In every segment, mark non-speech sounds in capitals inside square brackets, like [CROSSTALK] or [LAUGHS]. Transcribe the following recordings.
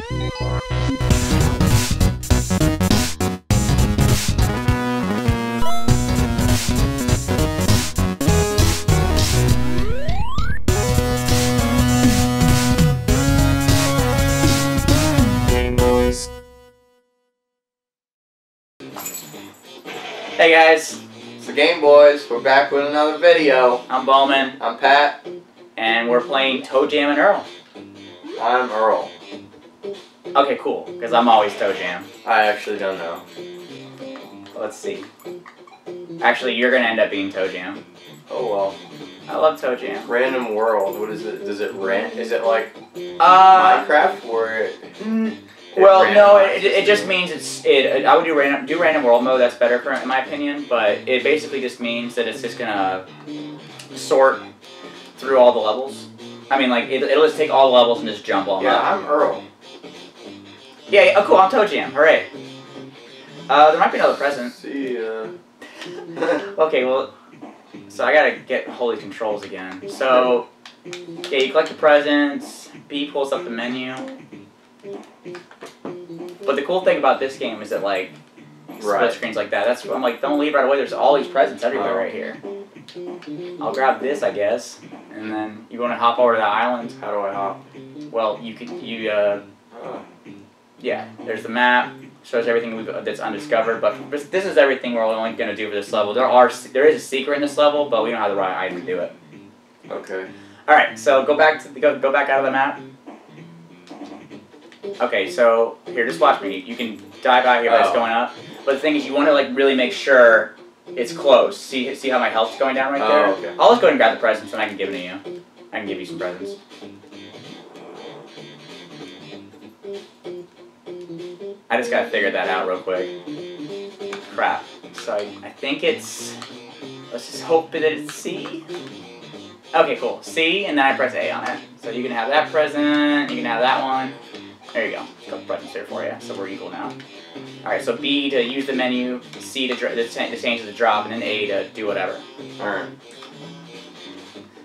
Hey guys, It's the Game Boyz. We're back with another video. I'm Bowman, I'm Pat. and we're playing Toejam and Earl. I'm Earl. Okay, cool, because I'm always Toejam. I actually don't know. Let's see. Actually, you're gonna end up being Toejam. Oh well. I love Toejam. Random world. What is it? Does it rant? Is it like Uh, Minecraft or it? it well, no, it, it just means it's it. I would do random do random world mode. That's better for in my opinion. But it basically just means that it's just gonna sort through all the levels. I mean, like it, it'll just take all the levels and just jump all them Yeah, up. I'm Earl. Yeah, oh cool. I'm Toejam. Hooray. Uh, there might be another present. See ya. [LAUGHS] Okay, well, so I gotta get holy controls again. So, yeah, you collect the presents. B pulls up the menu. But the cool thing about this game is that like split screens like that. That's I'm like, don't leave right away. There's all these presents everywhere Oh. right here. I'll grab this, I guess, and then you want to hop over to the island. How do I hop? Well, you could you uh Oh. Yeah. There's the map. Shows everything we've, that's undiscovered, but this is everything we're only going to do for this level. There are there is a secret in this level, but we don't have the right item to do it. Okay. All right, so go back to the, go go back out of the map. Okay, so here, just watch me. You can dive out here by just Oh. going up, but the thing is, you want to like really make sure it's close. See see how my health's going down right Oh, there. okay. I'll just go ahead and grab the presents, and I can give it to you. I can give you some presents. I just gotta figure that out real quick. Crap. So I, I think it's. Let's just hope that it's C. Okay, cool. C, and then I press A on it. So you can have that present, you can have that one. There you go. A couple presents here for you. So we're equal now. Alright, so B to use the menu, C to, to change the drop, and then A to do whatever. All right.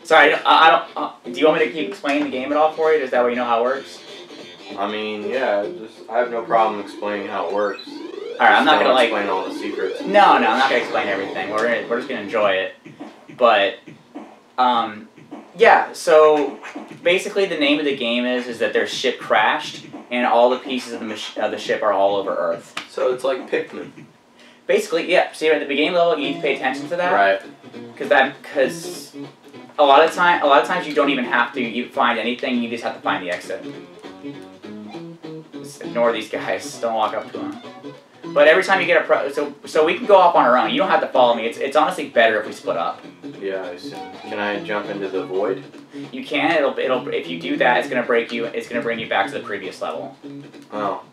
Sorry, I don't. I don't uh, do you want me to keep explaining the game at all for you? Is that way you know how it works? I mean, yeah. Just I have no problem explaining how it works. Alright, I'm not gonna like. explain all the secrets. No, no, I'm not gonna explain everything. We're gonna, we're just gonna enjoy it. But, um, yeah. So basically, the name of the game is is that their ship crashed, and all the pieces of the mach- of the ship are all over Earth. So it's like Pikmin. Basically, yeah. See, at the beginning level, you need to pay attention to that, Right. because that because a lot of time, a lot of times you don't even have to you find anything. You just have to find the exit. Ignore these guys. [LAUGHS] Don't walk up to them. But every time you get a pro, so so we can go off on our own. You don't have to follow me. It's it's honestly better if we split up. Yeah. Can I jump into the void? You can. It'll it'll if you do that, it's gonna break you. It's gonna bring you back to the previous level. Oh.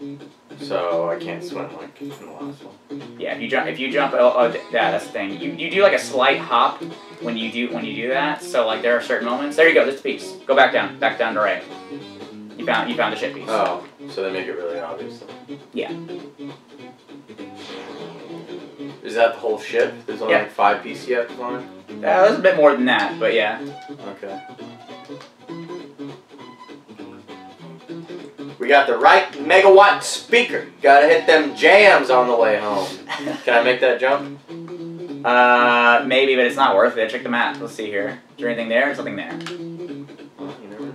So I can't swim like in the last one. Yeah. If you jump if you jump. Oh, oh yeah, that's the thing. You you do like a slight hop when you do when you do that. So like there are certain moments. There you go. This piece. Go back down. Back down to right. You found you found the ship piece. Oh. So they make it really obvious. Yeah. Is that the whole ship? There's only Yeah. like five pieces you have to find? Uh, there's a bit more than that, but yeah. Okay. We got the right megawatt speaker. Gotta hit them jams on the way home. Can I make that jump? Uh, maybe, but it's not worth it. Check the map. Let's see here. Is there anything there? Nothing there. Well, you never know.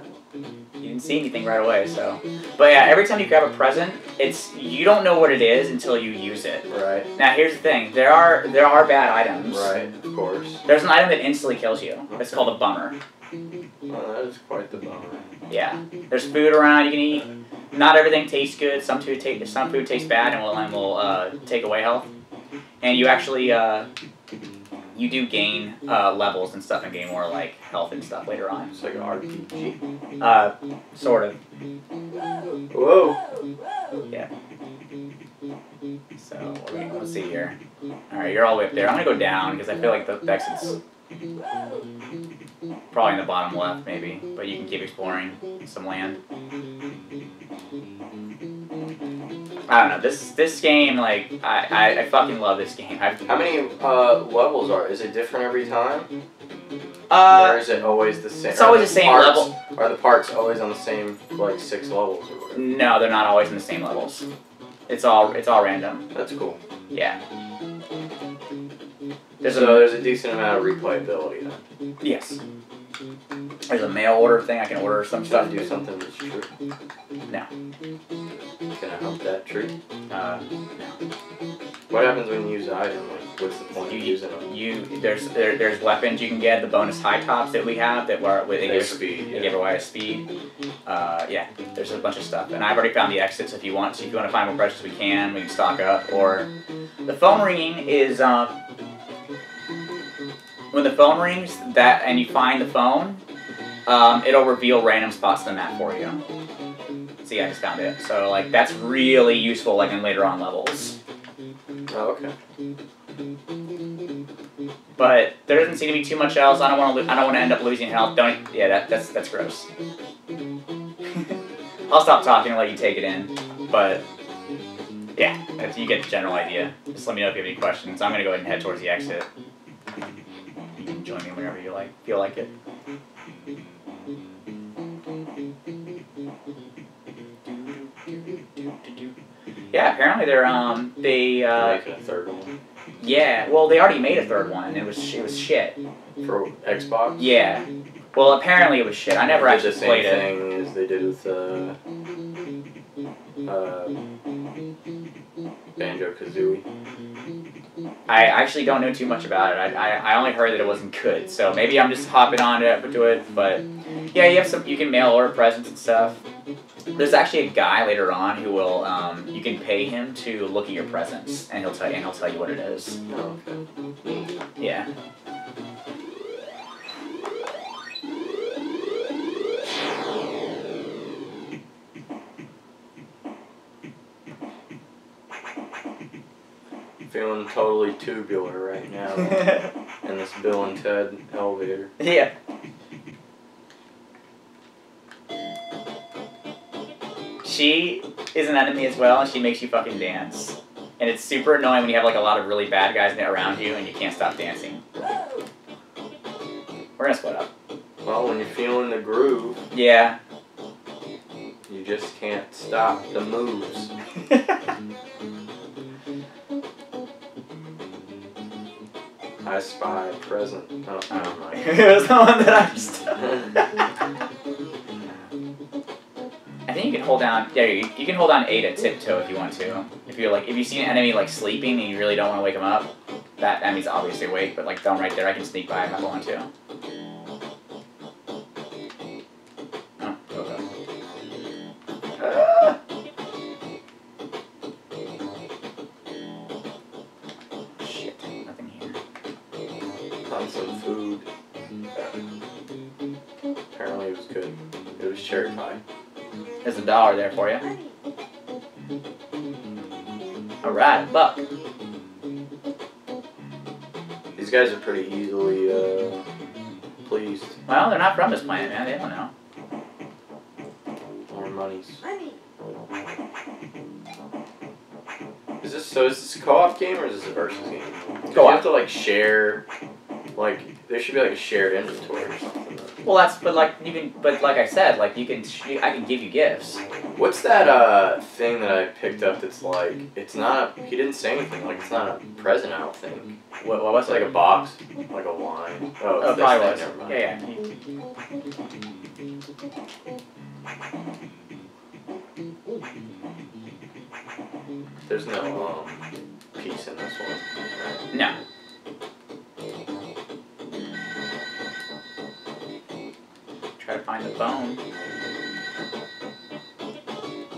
You didn't see anything right away, so. But yeah, every time you grab a present, it's you don't know what it is until you use it. Right, Now here's the thing: there are there are bad items. right, of course. There's an item that instantly kills you. It's called a bummer. Well, that is quite the bummer. Yeah. There's food around you can eat. Not everything tastes good. Some food tastes some food tastes bad and will and will uh, take away health. And you actually uh, you do gain uh, levels and stuff and gain more like health and stuff later on. It's like an RPG. Uh, sort of. Whoa! Yeah. So what we- let's see here. All right, you're all the way up there. I'm gonna go down because I feel like the, the exit's probably in the bottom left, maybe. But you can keep exploring some land. I don't know. This this game, like, I, I, I fucking love this game. I've, How many uh, levels are? Is it different every time? or Uh, is it always the same? it's always are the same parts- level. Are the parts always on the same like six levels or whatever? No, they're not always in the same levels. It's all it's all random. That's cool. Yeah. There's so a there's a decent amount of replayability then. yes. There's a mail order thing. I can order some stuff. do something that's true? No. Can I help that tree? Uh, What happens when you use an item? Like, what's the point you, of using them? you there's there, there's weapons you can get. The bonus high tops that we have that were with give, speed. Yeah. give away a speed. Uh, yeah, there's a bunch of stuff, and I've already found the exits. If you want, So if you want to find more precious, we can. We can stock up. Or the phone ringing is um, when the phone rings that and you find the phone, um, it'll reveal random spots on the map for you. See, I just found it. So like that's really useful, like in later on levels. Oh, okay. But there doesn't seem to be too much else. I don't want to. I don't want to end up losing health. Don't. Yeah, that, that's that's gross. [LAUGHS] I'll stop talking and let you take it in. But yeah, you get the general idea. Just let me know if you have any questions. I'm gonna go ahead and head towards the exit. You can join me whenever you like. Feel like it. Yeah, apparently they're um they uh Making a third one. yeah well they already made a third one and it was it was shit. For Xbox. yeah. Well apparently it was shit. I never Did actually the same played it. thing as they did with uh, uh, Banjo Kazooie. I actually don't know too much about it. I, I, I only heard that it wasn't good so maybe I'm just hopping on it to, to it but yeah you have some you can mail order presents and stuff there's actually a guy later on who will um, you can pay him to look at your presents and he'll tell you and he'll tell you what it is Oh, okay. yeah [LAUGHS] Feeling totally tubular right now [LAUGHS] in this Bill and Ted elevator. yeah she is an enemy as well and she makes you fucking dance and it's super annoying when you have like a lot of really bad guys around you and you can't stop dancing we're gonna split up Well, when you're feeling the groove, yeah you just can't stop the moves. [LAUGHS] I spy a present. Oh, Oh. it was the one that I just. [LAUGHS] You can hold down. Yeah, you, you can hold down A to tiptoe if you want to. If you're like, if you see an enemy like sleeping and you really don't want to wake him up, that enemy's obviously awake. But like, down right there, I can sneak by if I want to. Oh, okay. Ah! [GASPS] Shit, nothing here. Found some food. Apparently it was good. It was cherry pie. There's a dollar there for you. Alright, buck. These guys are pretty easily uh, pleased. Well, they're not from this planet, man. They don't know. More monies. Is this so? Is this a co-op game or is this a versus game? 'Cause You Co-op. have to like share. Like there should be like a shared inventory or something. Well, that's but like you can, but like I said, like you can, I can give you gifts. What's that uh thing that I picked up? That's like it's not. A, he didn't say anything. Like it's not a present. I don't think. What, what was It's like a box, like a wine. Oh, Oh, probably was. never mind. Yeah, yeah. There's no um piece in this one. No. Phone.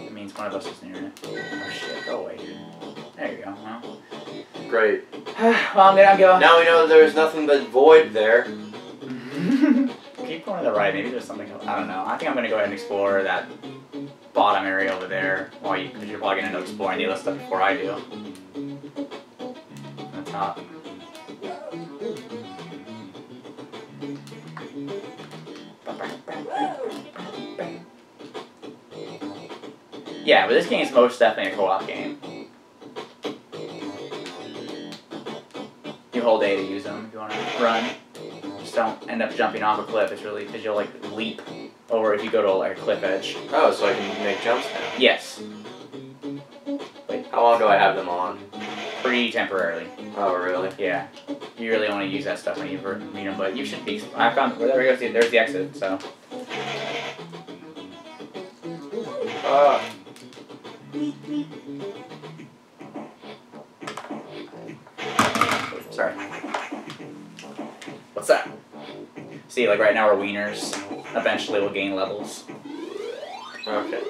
It means one of us is near it. Oh shit! Go away, dude. There you go. Well, Great. [SIGHS] well I'm gonna go. Now we know there's nothing but void there. [LAUGHS] Keep going to the right. Maybe there's something. else. I don't know. I think I'm gonna go ahead and explore that bottom area over there. While you, because you're probably gonna end up exploring the other stuff before I do. On the top. Yeah, but this game is most definitely a co-op game. You hold A to use them if you want to run. Just don't end up jumping off a cliff. It's really because you'll like leap over if you go to like a cliff edge. Oh, so I can make jumps now. Yes, Wait, How long do I have them on? pretty temporarily. Oh, really? Yeah, you really want to use that stuff when you read them, but you should be. I found there goes the, there's the exit. So Uh, sorry. What's that? See, like right now we're wieners. Eventually we'll gain levels. okay.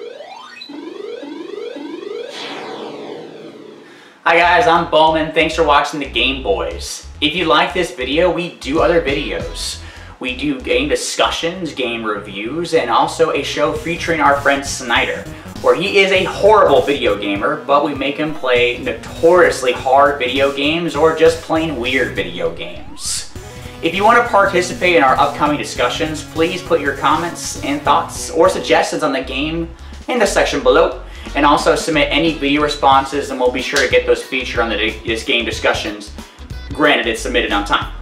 Hi guys, I'm Bowman. Thanks for watching the Game Boyz. If you like this video, we do other videos. We do game discussions, game reviews, and also a show featuring our friend Snyder, where he is a horrible video gamer, but we make him play notoriously hard video games or just plain weird video games. If you want to participate in our upcoming discussions, please put your comments and thoughts or suggestions on the game in the section below. And also submit any video responses and we'll be sure to get those featured on the, this game discussions. Granted, it's submitted on time.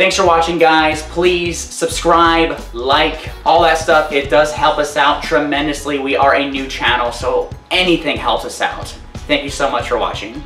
Thanks for watching guys. Please subscribe, like, all that stuff. It does help us out tremendously. We are a new channel, so anything helps us out. Thank you so much for watching.